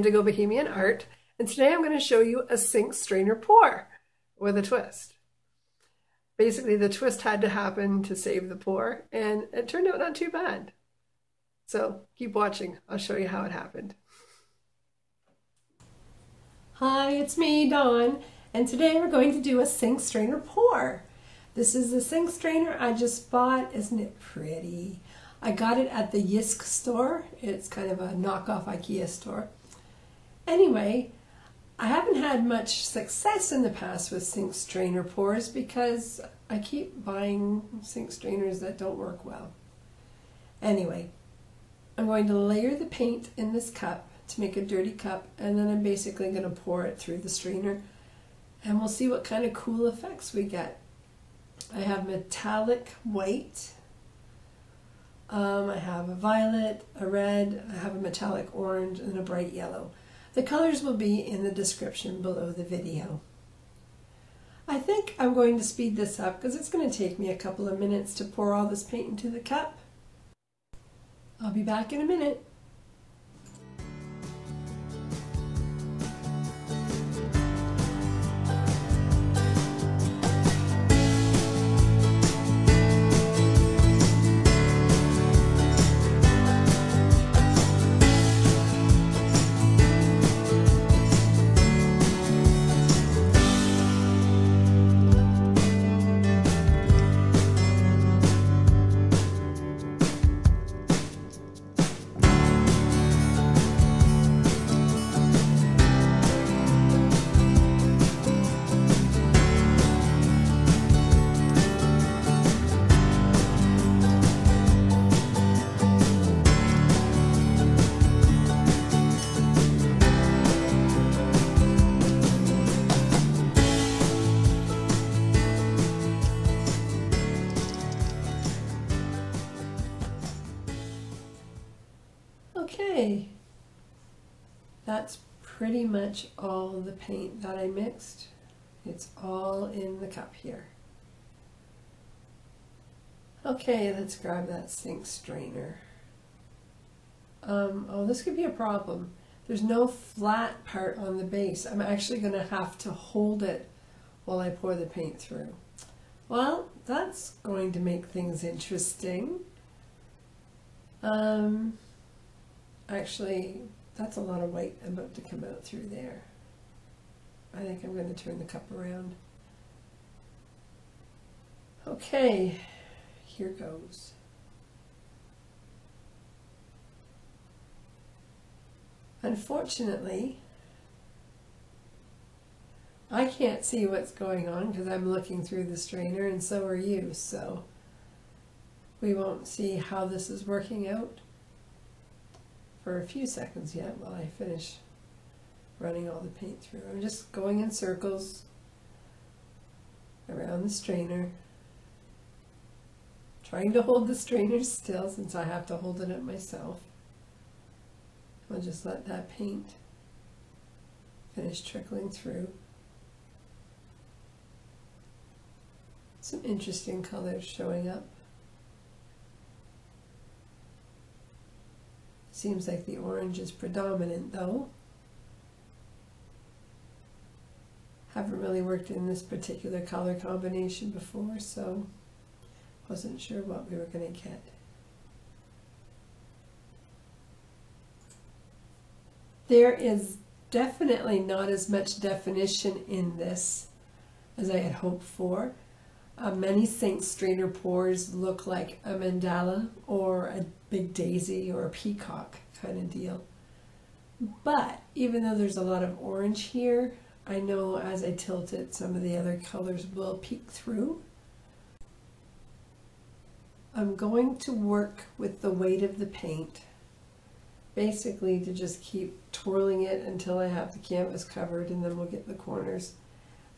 Indigo Bohemian Art, and today I'm going to show you a sink strainer pour with a twist. Basically, the twist had to happen to save the pour, and it turned out not too bad. So keep watching, I'll show you how it happened. Hi, it's me, Dawn, and today we're going to do a sink strainer pour. This is the sink strainer I just bought. Isn't it pretty? I got it at the JYSK store. It's kind of a knockoff IKEA store. Anyway, I haven't had much success in the past with sink strainer pours because I keep buying sink strainers that don't work well. Anyway, I'm going to layer the paint in this cup to make a dirty cup and then I'm basically going to pour it through the strainer and we'll see what kind of cool effects we get. I have metallic white um, I have a violet, a red, I have a metallic orange, and a bright yellow. The colors will be in the description below the video. I think I'm going to speed this up because it's going to take me a couple of minutes to pour all this paint into the cup. I'll be back in a minute. That's pretty much all the paint that I mixed. It's all in the cup here. Okay, let's grab that sink strainer. Um, oh, this could be a problem. There's no flat part on the base. I'm actually going to have to hold it while I pour the paint through. Well, that's going to make things interesting. Um, Actually, that's a lot of white about to come out through there. I think I'm going to turn the cup around. Okay, here goes. Unfortunately, I can't see what's going on because I'm looking through the strainer and so are you, so we won't see how this is working out for a few seconds yet while I finish running all the paint through. I'm just going in circles around the strainer, trying to hold the strainer still since I have to hold it up myself. I'll just let that paint finish trickling through. Some interesting colors showing up. Seems like the orange is predominant though. Haven't really worked in this particular color combination before, so wasn't sure what we were going to get. There is definitely not as much definition in this as I had hoped for. Uh, many sink strainer pours look like a mandala or a big daisy or a peacock kind of deal. But even though there's a lot of orange here, I know as I tilt it, some of the other colors will peek through. I'm going to work with the weight of the paint, basically to just keep twirling it until I have the canvas covered and then we'll get the corners.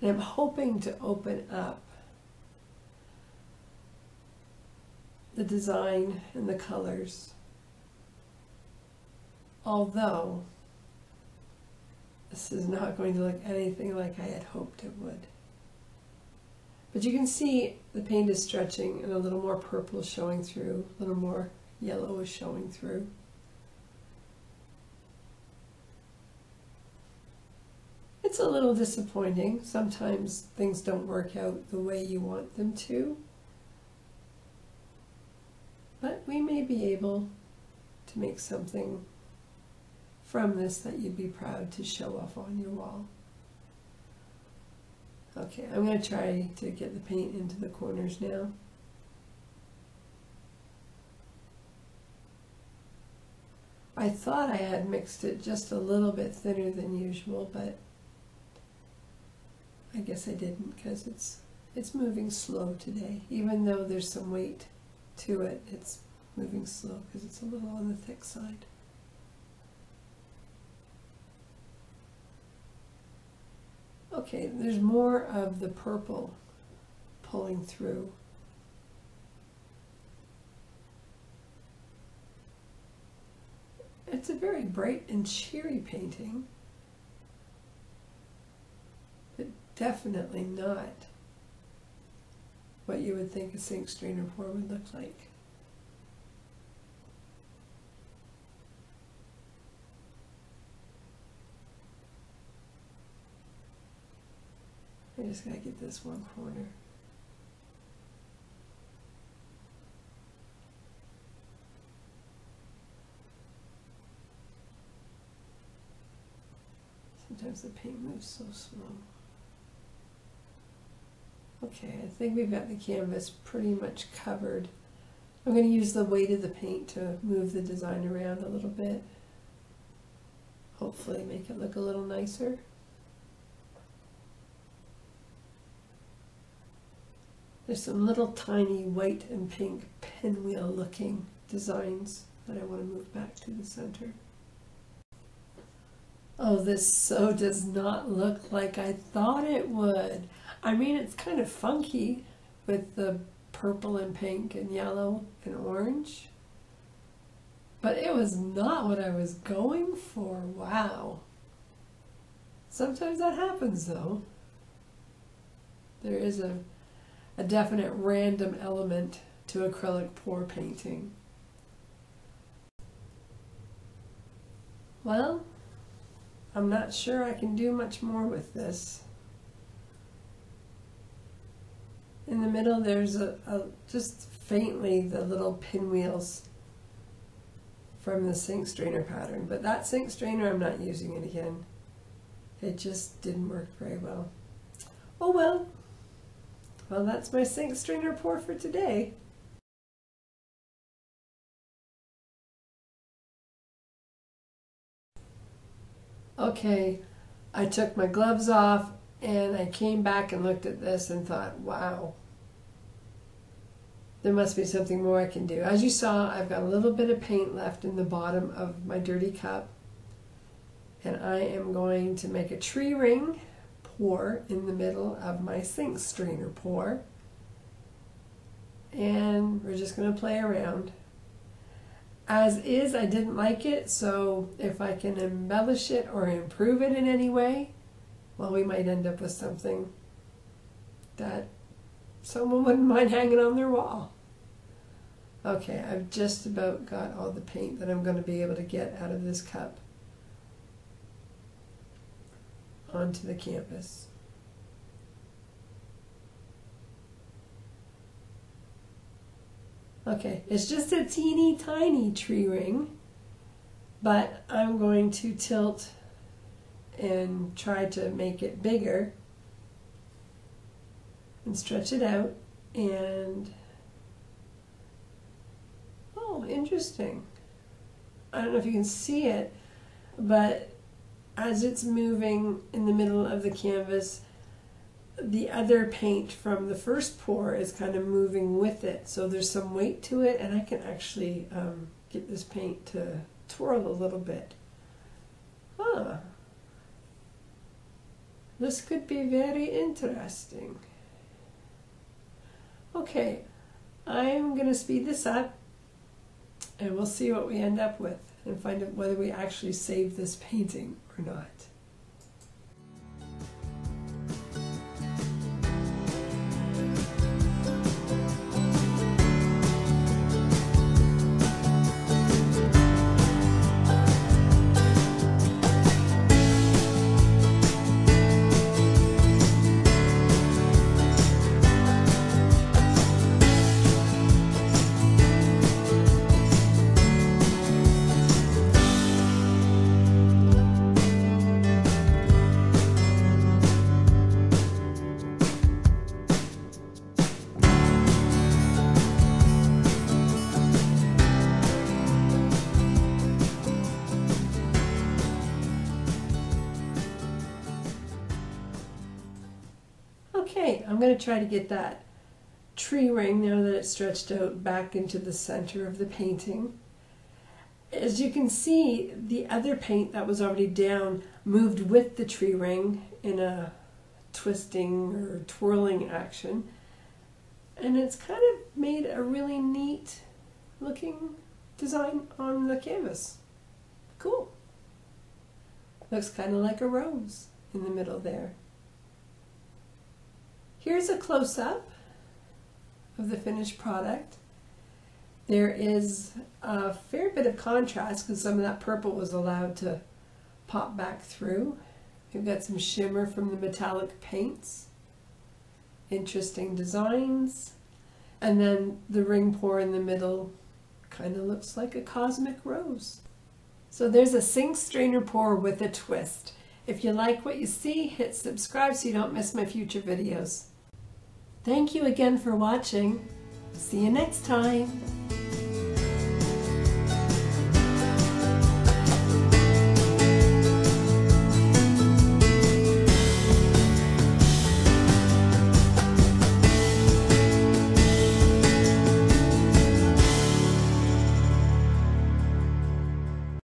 And I'm hoping to open up the design and the colors. Although this is not going to look anything like I had hoped it would. But you can see the paint is stretching and a little more purple is showing through, a little more yellow is showing through. It's a little disappointing. Sometimes things don't work out the way you want them to. But we may be able to make something from this that you'd be proud to show off on your wall. Okay, I'm going to try to get the paint into the corners now. I thought I had mixed it just a little bit thinner than usual, but I guess I didn't because it's it's moving slow today. Even though there's some weight to it, it's moving slow because it's a little on the thick side. Okay, there's more of the purple pulling through. It's a very bright and cheery painting, but definitely not what you would think a sink strainer pour would look like. I just gotta get this one corner. Sometimes the paint moves so slow. Okay, I think we've got the canvas pretty much covered. I'm going to use the weight of the paint to move the design around a little bit. Hopefully make it look a little nicer. There's some little tiny white and pink pinwheel looking designs that I want to move back to the center. Oh, this so does not look like I thought it would. I mean, it's kind of funky with the purple and pink and yellow and orange. But it was not what I was going for. Wow. Sometimes that happens though. There is a, a definite random element to acrylic pour painting. Well, I'm not sure I can do much more with this. In the middle there's a, a just faintly the little pinwheels from the sink strainer pattern, but that sink strainer I'm not using it again. It just didn't work very well. Oh well. Well, that's my sink strainer pour for today. okay, I took my gloves off and I came back and looked at this and thought, wow, there must be something more I can do. As you saw, I've got a little bit of paint left in the bottom of my dirty cup. And I am going to make a tree ring pour in the middle of my sink strainer pour. And we're just going to play around as is, I didn't like it, so if I can embellish it or improve it in any way, well, we might end up with something that someone wouldn't mind hanging on their wall. Okay, I've just about got all the paint that I'm going to be able to get out of this cup onto the canvas. Okay, it's just a teeny tiny tree ring, but I'm going to tilt and try to make it bigger and stretch it out and oh interesting I don't know if you can see it but as it's moving in the middle of the canvas the other paint from the first pour is kind of moving with it. So there's some weight to it, and I can actually um, get this paint to twirl a little bit. Huh. This could be very interesting. Okay, I'm going to speed this up, and we'll see what we end up with and find out whether we actually save this painting or not. Okay, I'm going to try to get that tree ring now that it's stretched out back into the center of the painting. As you can see, the other paint that was already down moved with the tree ring in a twisting or twirling action. And it's kind of made a really neat looking design on the canvas. Cool. Looks kind of like a rose in the middle there. Here's a close-up of the finished product. There is a fair bit of contrast because some of that purple was allowed to pop back through. You've got some shimmer from the metallic paints. Interesting designs. And then the ring pour in the middle kind of looks like a cosmic rose. So there's a sink strainer pour with a twist. If you like what you see, hit subscribe so you don't miss my future videos. Thank you again for watching. See you next time.